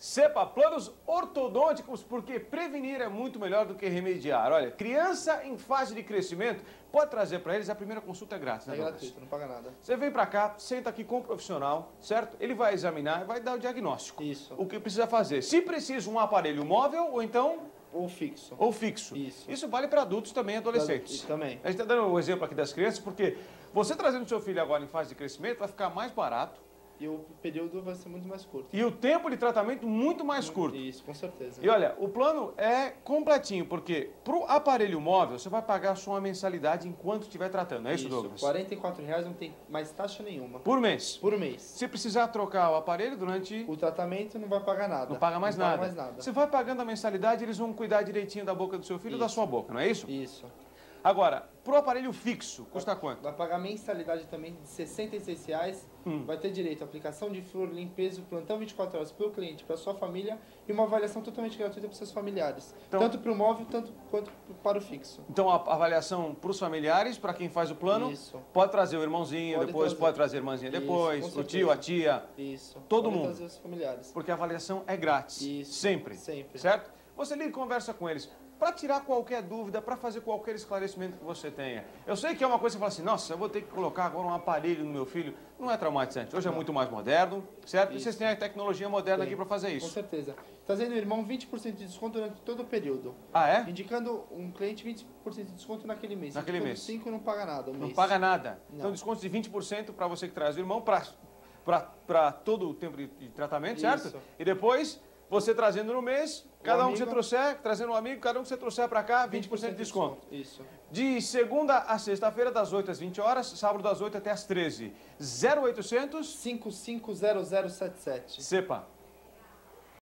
CEPA, planos ortodônticos, porque prevenir é muito melhor do que remediar. Olha, criança em fase de crescimento, pode trazer para eles, a primeira consulta é grátis, né, É gratuito, não paga nada. Você vem para cá, senta aqui com o profissional, certo? Ele vai examinar e vai dar o diagnóstico. Isso. O que precisa fazer. Se precisa um aparelho móvel ou então Ou fixo. ou fixo. Isso. vale para adultos também adolescentes. E também. A gente está dando o exemplo aqui das crianças, porque você trazendo seu filho agora em fase de crescimento vai ficar mais barato E o período vai ser muito mais curto. e o tempo de tratamento muito mais curto. Isso, com certeza. E olha, o plano é completinho, porque para o aparelho móvel você vai pagar só uma mensalidade enquanto estiver tratando, é isso, Douglas? 44 reais não tem mais taxa nenhuma. Por mês. Por mês. Se precisar trocar o aparelho durante. O tratamento não vai pagar nada. Não paga mais Não nada. Paga mais nada. Você vai pagando a mensalidade, eles vão cuidar direitinho da boca do seu filho e da Isso. sua boca, não é isso? Isso. Agora, pro aparelho fixo, custa quanto? Vai pagar mensalidade também de 66 reais. Hum. Vai ter direito à aplicação de flor, limpeza, plantão 24 horas para o cliente, para sua família e uma avaliação totalmente gratuita para seus familiares. Então- tanto para o móvel tanto quanto para o fixo. Então, a avaliação para os familiares, para quem faz o plano, Isso. pode trazer o irmãozinho, Pode depois trazer. pode trazer a irmãzinha Isso, depois, o tio, a tia, Isso. Todo Podem mundo. trazer os familiares. porque a avaliação é grátis. Isso. Sempre. Sempre. Certo? Você liga e conversa com eles para tirar qualquer dúvida, para fazer qualquer esclarecimento que você tenha. Eu sei que é uma coisa que você fala assim, nossa, eu vou ter que colocar agora um aparelho no meu filho. Não é traumatizante. Hoje é muito mais moderno, certo? E Isso. vocês têm a tecnologia moderna Tem. aqui para fazer Com isso. certeza. Trazendo o irmão 20% de desconto durante todo o período. Ah, é? Indicando um cliente 20% de desconto naquele mês. Naquele Indicando mês. 5 não paga nada. um Não mês. paga nada. Não. Então, desconto de 20% para você que traz o irmão para todo o tempo de, de tratamento, certo? Isso. E depois, você trazendo no mês, cada um que você trouxer, trazendo um amigo, cada um que você trouxer para cá, 20%, de desconto. Isso. De segunda a sexta-feira, das 8 às 20 horas, sábado das 8 até às 13. 0800 550077. CEPA.